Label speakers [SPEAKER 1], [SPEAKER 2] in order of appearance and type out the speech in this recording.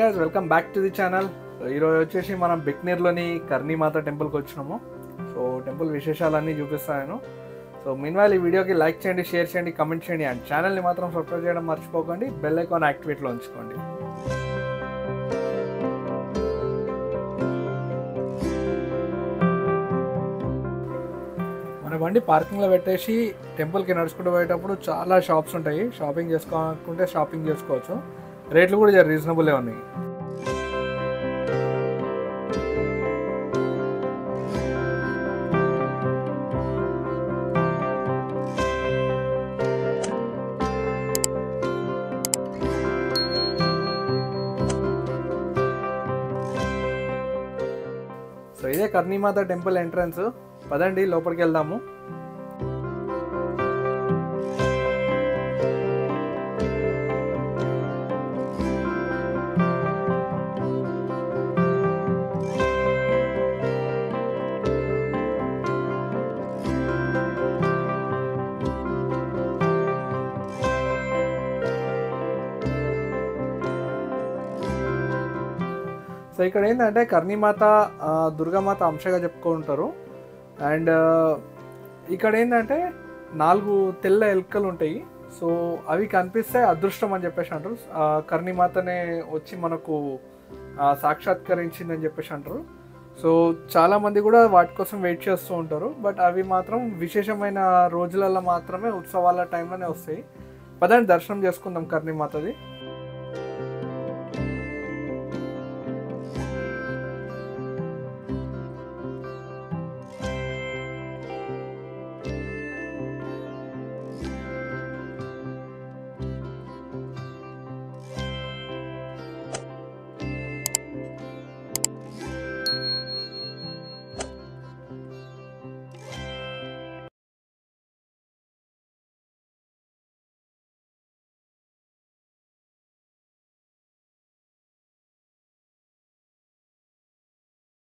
[SPEAKER 1] Guys welcome back to the channel ఈరోజు వచ్చేసి మనం బిక్నీర్లోని కర్ణీమాత టెంపుల్కి వచ్చినాము. సో టెంపుల్ విశేషాలన్నీ చూపిస్తాను. సో మీన్వాల్ ఈ వీడియోకి లైక్ చేయండి షేర్ చేయండి కమెంట్ చేయండి అండ్ ఛానల్ని మాత్రం సబ్స్క్రైబ్ చేయడం మర్చిపోకండి. బెల్ ఐకాన్ యాక్టివేట్లో ఉంచుకోండి. మన బండి పార్కింగ్లో పెట్టేసి టెంపుల్కి నడుచుకుంటూ పోయేటప్పుడు చాలా షాప్స్ ఉంటాయి. షాపింగ్ చేసుకోవాలనుకుంటే షాపింగ్ చేసుకోవచ్చు. రేట్లు కూడా రీజనబులే ఉన్నాయి. సో ఇదే కర్ణీమాత టెంపుల్ ఎంట్రన్స్. పదండి లోపలికి వెళ్దాము. సో ఇక్కడ ఏంటంటే కర్ణిమాత దుర్గామాత అంశగా చెప్పుకుంటారు. అండ్ ఇక్కడ ఏంటంటే నాలుగు తెల్ల ఎలుకలు ఉంటాయి. సో అవి కనిపిస్తే అదృష్టం అని చెప్పేసి అంటారు. కర్ణిమాతనే వచ్చి మనకు సాక్షాత్కరించిందని చెప్పేసి అంటారు. సో చాలామంది కూడా వాటి కోసం వెయిట్ చేస్తూ ఉంటారు. బట్ అవి మాత్రం విశేషమైన రోజులలో మాత్రమే ఉత్సవాల టైంలోనే వస్తాయి. పదండి దర్శనం చేసుకుందాం కర్ణిమాతది.